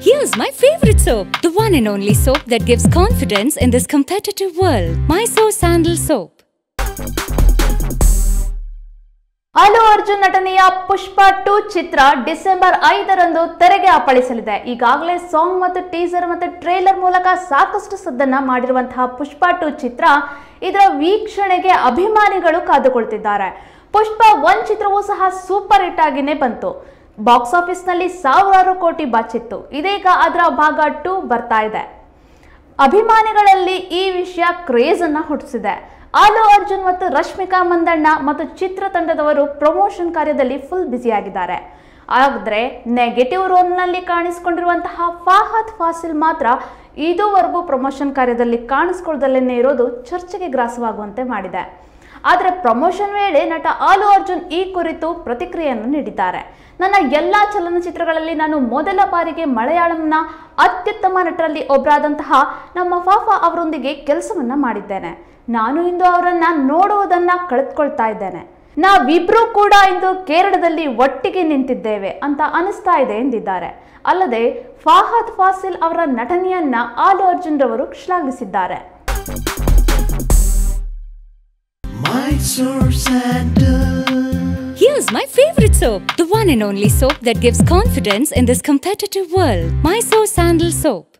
Here's my favorite soap, the one and only soap that gives confidence in this competitive world. Mysore Sandal Soap. Allu Arjun ನಟನೆಯ ಪುಷ್ಪ to Chitra December ಐದರಂದು ತೆರೆಗೆ ಅಪ್ಪಳಿಸಲಿದೆ ಈಗಾಗಲೇ song ಮತ್ತು teaser ಮತ್ತು trailer ಮೂಲಕ ಸಾಕಷ್ಟು ಸದ್ದನ್ನ ಮಾಡಿರುವಂತಹ ಪುಷ್ಪ ಟು ಚಿತ್ರ ಇದರ ವೀಕ್ಷಣೆಗೆ ಅಭಿಮಾನಿಗಳು ಕಾದುಕೊಳ್ತಿದ್ದಾರೆ ಪುಷ್ಪ ಒನ್ ಚಿತ್ರವೂ ಸಹ ಸೂಪರ್ ಹಿಟ್ ಆಗಿನೇ ಬಂತು ಬಾಕ್ಸ್ ಆಫೀಸ್ನಲ್ಲಿ ಸಾವಿರಾರು ಕೋಟಿ ಬಾಚಿತ್ತು ಇದೀಗ ಅದರ ಭಾಗ ಟು ಬರ್ತಾ ಇದೆ. ಅಭಿಮಾನಿಗಳಲ್ಲಿ ಈ ವಿಷಯ ಕ್ರೇಜ್ ಅನ್ನ ಹುಟ್ಟಿಸಿದೆ. ಅಲ್ಲು ಅರ್ಜುನ್ ಮತ್ತು ರಶ್ಮಿಕಾ ಮಂದಣ್ಣ ಮತ್ತು ಚಿತ್ರತಂಡದವರು ಪ್ರಮೋಷನ್ ಕಾರ್ಯದಲ್ಲಿ ಫುಲ್ ಆಗಿದ್ದಾರೆ ಆದರೆ ನೆಗೆಟಿವ್ ರೋಲ್ನಲ್ಲಿ ಕಾಣಿಸಿಕೊಂಡಿರುವಂತಹ ಫಾಹದ್ ಫಾಸಿಲ್ ಮಾತ್ರ ಇದುವರೆಗೂ ಪ್ರಮೋಷನ್ ಕಾರ್ಯದಲ್ಲಿ ಕಾಣಿಸ್ಕೊಳ್ಳದಲ್ಲೇ ಇರೋದು ಚರ್ಚೆಗೆ ಗ್ರಾಸವಾಗುವಂತೆ ಮಾಡಿದೆ. ಆದರೆ ಪ್ರಮೋಷನ್ ವೇಳೆ ನಟ ಆಲು ಅರ್ಜುನ್ ಈ ಕುರಿತು ಪ್ರತಿಕ್ರಿಯೆಯನ್ನು ನೀಡಿದ್ದಾರೆ. ನನ್ನ ಎಲ್ಲ ಚಲನಚಿತ್ರಗಳಲ್ಲಿ ನಾನು ಮೊದಲ ಬಾರಿಗೆ ಮಲಯಾಳಂನ ಅತ್ಯುತ್ತಮ ನಟರಲ್ಲಿ ಒಬ್ಬರಾದಂತಹ ನಮ್ಮ ಫಾಫಾ ಅವರೊಂದಿಗೆ ಕೆಲಸವನ್ನ ಮಾಡಿದ್ದೇನೆ. ನಾನು ಇಂದು ಅವರನ್ನ ನೋಡುವುದನ್ನ ಕಳೆದುಕೊಳ್ತಾ ಇದ್ದೇನೆ. ನಾವಿಬ್ರು ಕೂಡ ಇಂದು ಕೇರಳದಲ್ಲಿ ಒಟ್ಟಿಗೆ ನಿಂತಿದ್ದೇವೆ ಅಂತ ಅನಿಸ್ತಾ ಇದೆ ಎಂದಿದ್ದಾರೆ. ಅಲ್ಲದೆ ಫಾಹದ್ ಫಾಸಿಲ್ ಅವರ ನಟನೆಯನ್ನ ಆಲು ಅರ್ಜುನ್ ರವರು ಶ್ಲಾಘಿಸಿದ್ದಾರೆ. Here's my favorite soap, the one and only soap that gives confidence in this competitive world. Mysore Sandal Soap.